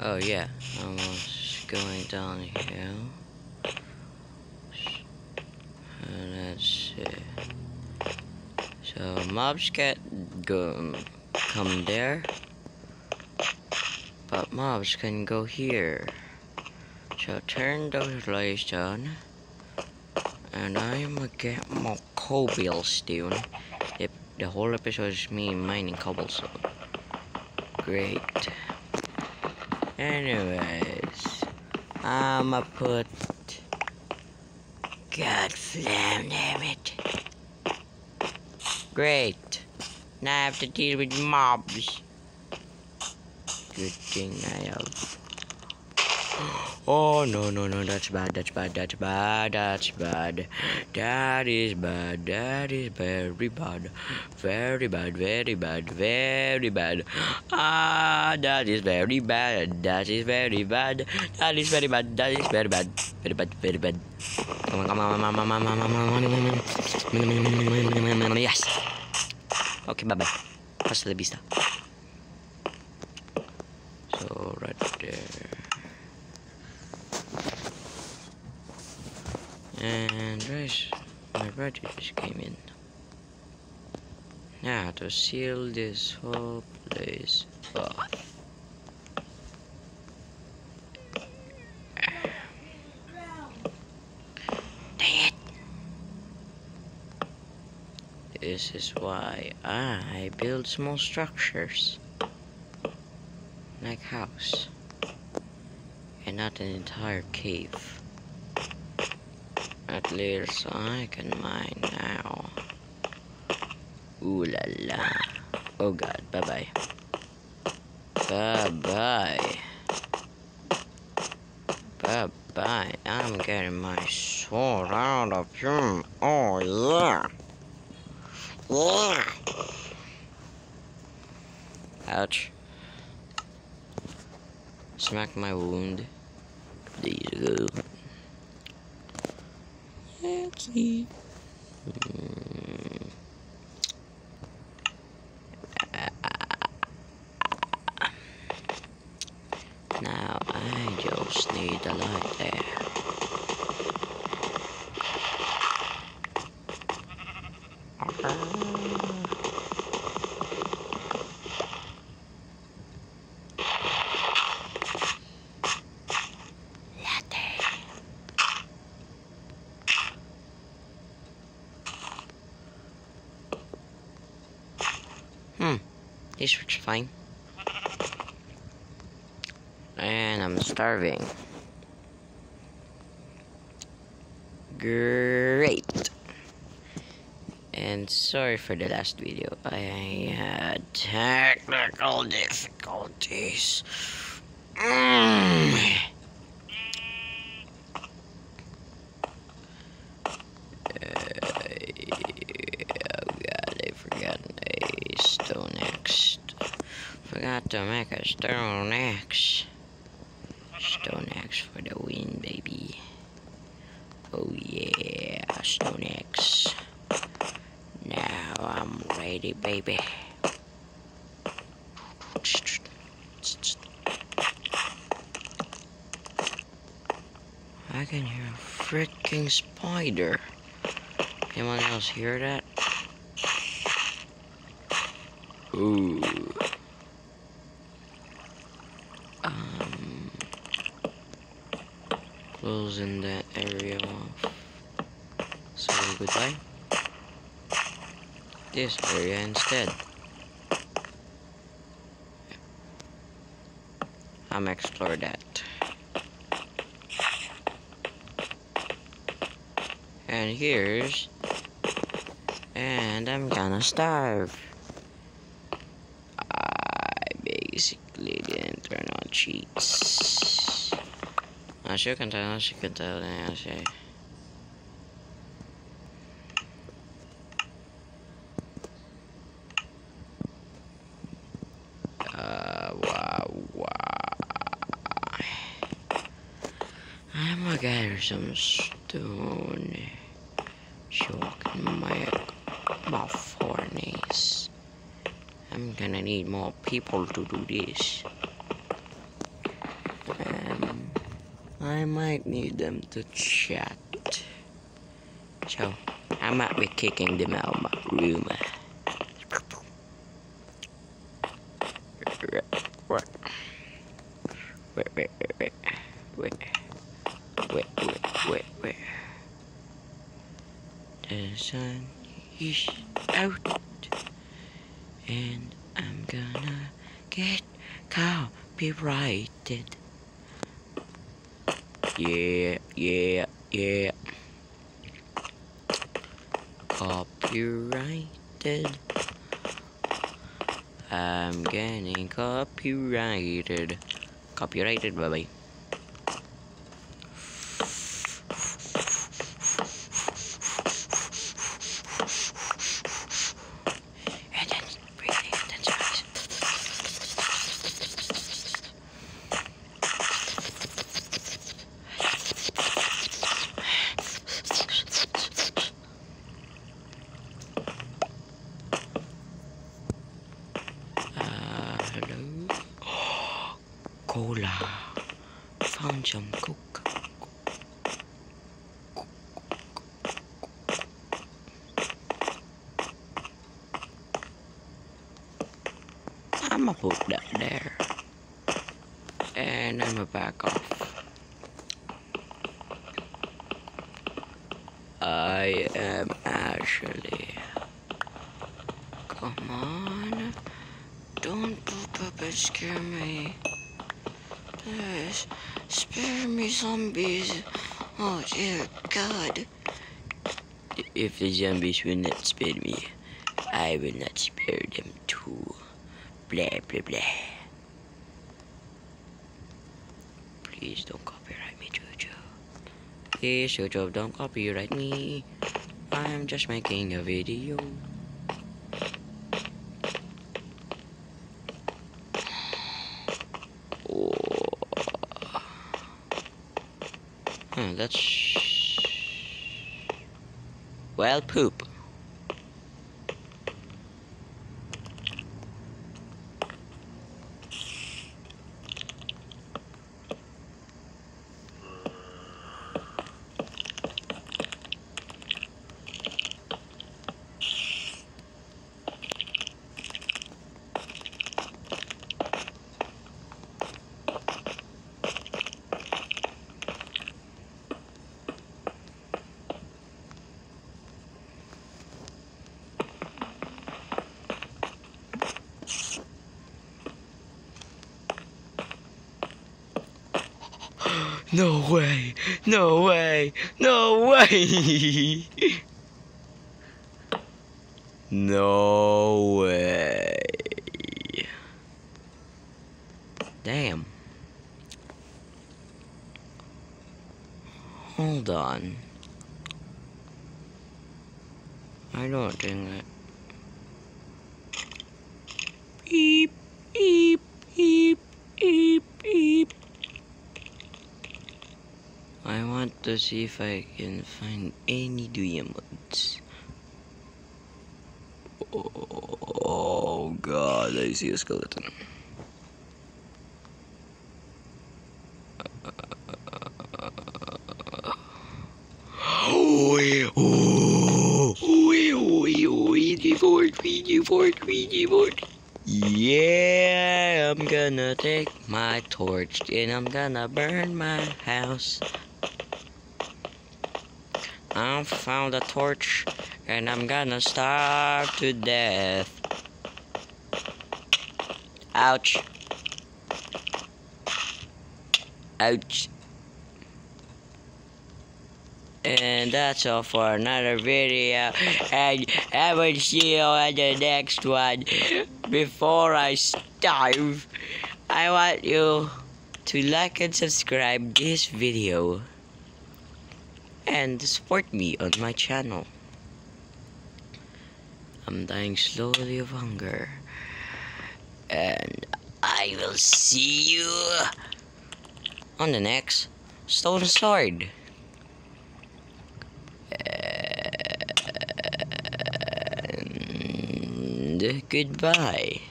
Oh yeah, almost going down here. Uh, let's see. So mobs can go come there, but mobs can go here. So turn those lights on, and I'm gonna get more cobblestone. The whole episode is me mining cobblestone. Great. Anyways, I'ma put. God damn it. Great. Now I have to deal with mobs. Good thing I have. Oh no no no that's bad that's bad that's bad that's bad. That is bad that is very bad very bad very bad very bad. Ah that is very bad that is very bad that is very bad that is very bad very bad very bad. Come on come on come on come on come on yes. Okay bye bye hasta la vista. So right there And there's my brother just came in. Now to seal this whole place off. This is why I build small structures. Like house. And not an entire cave. At least I can mine now. Ooh la la. Oh god, bye bye. Bye bye. Bye bye. I'm getting my sword out of here. Oh yeah. Yeah. Ouch. Smack my wound. There you go. Now I just need a light there. This works fine. And I'm starving. Great. And sorry for the last video. I had technical difficulties. Mm. Oh god, I forgot a stone axe. Forgot to make a stone axe. Stone axe for the win, baby. Oh yeah, stone axe. Now I'm ready, baby. I can hear a freaking spider. Anyone else hear that? Ooh. Closing that area off. So goodbye. This area instead. I'm explore that. And here's and I'm gonna starve. I basically didn't turn on cheats. Uh, wow, wow. I'm gonna gather some stone. Chalk make about four. I'm gonna need more people to do this. I might need them to chat. So, I might be kicking them out of my room. The sun is out, and I'm gonna get copyrighted. Yeah, yeah, yeah. Copyrighted. I'm getting copyrighted. Copyrighted, bye bye. Cola. Found some coke. I'ma put that there. And I'ma back off. I am actually Come on. Don't poop up and scare me. Please, spare me, zombies. Oh, dear God. If the zombies will not spare me, I will not spare them too. Blah, blah, blah. Please don't copyright me, Jojo. Please, Jojo, don't copyright me. I'm just making a video. Hmm, let's... Well, poop. No way! No way! No way! no way! Damn. Hold on. I don't think that. Beep, beep, beep, beep, beep. I want to see if I can find any diamonds. Oh god, I see a skeleton. Yeah, I'm gonna take my torch and I'm gonna burn my house. I found a torch and I'm gonna starve to death. Ouch. Ouch. And that's all for another video. And I will see you on the next one. Before I starve, I want you to like and subscribe this video. And support me on my channel. I'm dying slowly of hunger. And I will see you on the next Stone Sword. And goodbye.